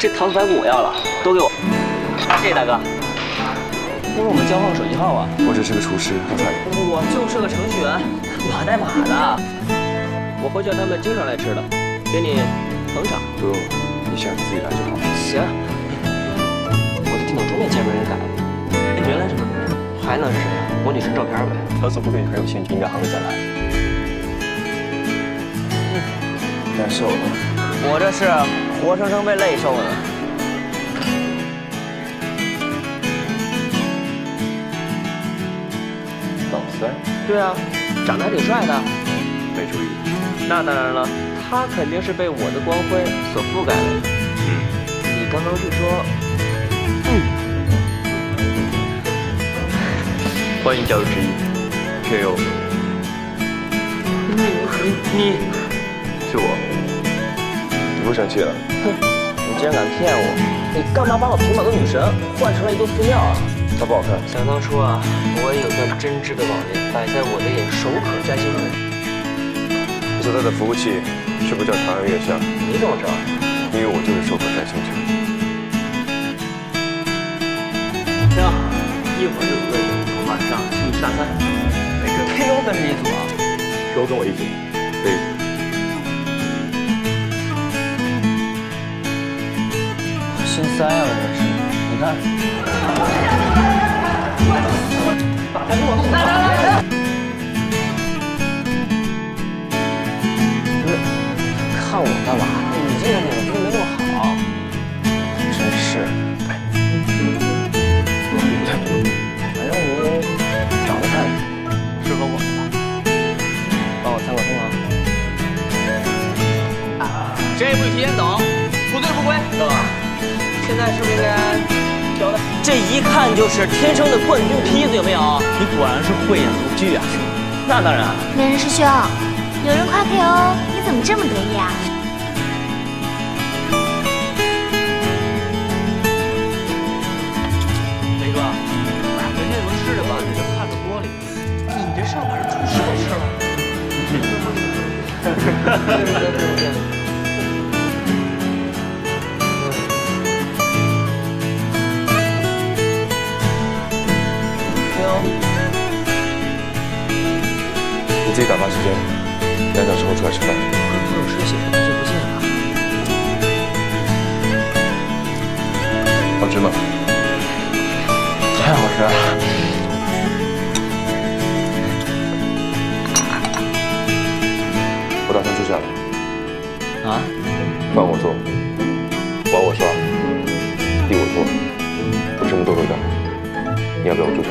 这糖醋排骨我要了，都给我。谢谢大哥。不是我们交换手机号啊。我只是个厨师。我就是个程序员，码代码的。我会叫他们经常来吃的，给你捧场。不用了，你下次自己来就好。行。我的电脑桌面前被人改了。原来是个女人，还能是谁？我女神照片呗。他似乎对你很有兴趣，应该还会再来。难受了。我这是活生生被累瘦的。老三？对啊，长得还挺帅的。没注意。那当然了，他肯定是被我的光辉所覆盖了。嗯。你刚刚是说？嗯。欢迎加入之一，K.O。你你，是我。你不生气了？哼，你竟然敢骗我！你干嘛把我平板的女神换成了一堆饲料啊？它不好看。想当初啊，我也有段真挚的网恋，摆在我的眼，手可摘星辰。你所在的服务器是不是叫长安月下？你怎么知道？因为我就是手可摘星辰。行，一会儿就有位。晚上请你吃大餐，KO 跟是一组啊，KO 跟我一组，可以。心塞啊这是。你看。不是看我干嘛？你这个脸皮没那好。真是。我不太懂反正我长得太适合我了吧。帮我参考参考谁也不许提前走不醉不归现在是不是应该交代？这一看就是天生的冠军坯子，有没有？你果然是慧眼如炬啊！那当然。美人师兄，有人夸 KO，你怎么这么得意啊？雷哥，人家有吃的吧，你就看着锅里，你这上哪煮熟吃了？对对对对。你自己打发时间，两小时后出来吃饭。刚刚有水洗，好久不见了。好吃吗？太好吃了。我打算住下来。啊？饭我做，碗我刷，地我拖，我什么都会干。你要不要我住下？